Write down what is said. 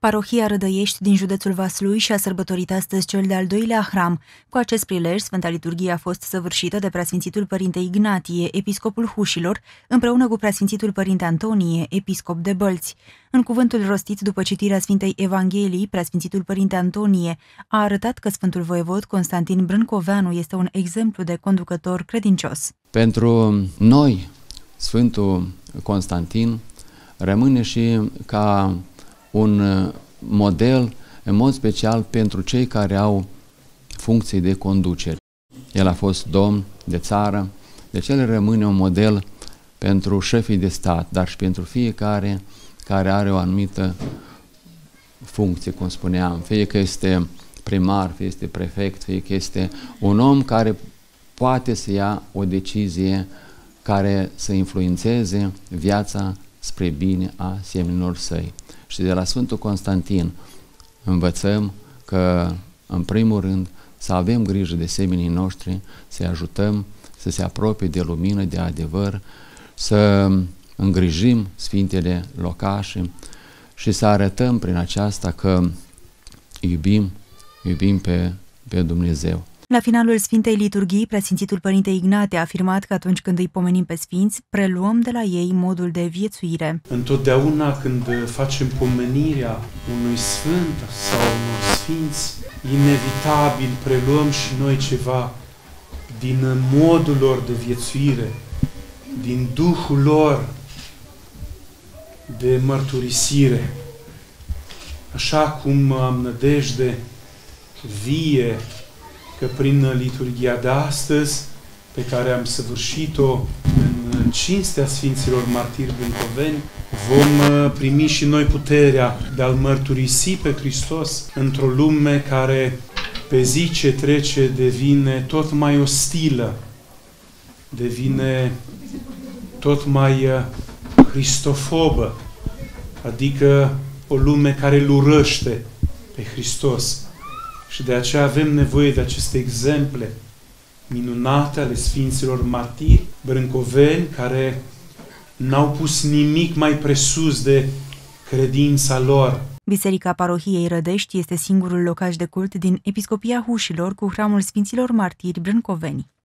Parohia Rădăiești din județul Vaslui și-a sărbătorit astăzi cel de-al doilea hram. Cu acest prilej, Sfânta Liturghie a fost săvârșită de Preasfințitul Părinte Ignatie, episcopul Hușilor, împreună cu Preasfințitul Părinte Antonie, episcop de Bălți. În cuvântul rostit după citirea Sfintei Evangheliei, Preasfințitul Părinte Antonie a arătat că Sfântul Voievod Constantin Brâncoveanu este un exemplu de conducător credincios. Pentru noi, Sfântul Constantin rămâne și ca un uh, model în mod special pentru cei care au funcții de conducere. El a fost domn de țară, deci el rămâne un model pentru șefii de stat, dar și pentru fiecare care are o anumită funcție, cum spuneam, fie că este primar, fie este prefect, fie că este un om care poate să ia o decizie care să influențeze viața spre bine a seminilor săi. Și de la Sfântul Constantin învățăm că, în primul rând, să avem grijă de seminii noștri, să-i ajutăm să se apropie de lumină, de adevăr, să îngrijim Sfintele locașe și să arătăm prin aceasta că iubim, iubim pe, pe Dumnezeu. La finalul Sfintei Liturghii, preasfințitul Părinte Ignate a afirmat că atunci când îi pomenim pe sfinți, preluăm de la ei modul de viețuire. Întotdeauna când facem pomenirea unui sfânt sau unor sfinți, inevitabil preluăm și noi ceva din modul lor de viețuire, din Duhul lor de mărturisire. Așa cum am nădejde vie că prin liturgia de astăzi, pe care am săvârșit-o în cinstea Sfinților Martiri Bâncoveni, vom uh, primi și noi puterea de a-L mărturisi pe Hristos într-o lume care pe zi ce trece devine tot mai ostilă, devine tot mai uh, cristofobă, adică o lume care îl urăște pe Hristos. Și de aceea avem nevoie de aceste exemple minunate ale Sfinților Martiri, brâncoveni, care n-au pus nimic mai presus de credința lor. Biserica Parohiei Rădești este singurul locaș de cult din Episcopia Hușilor cu hramul Sfinților Martiri Brâncoveni.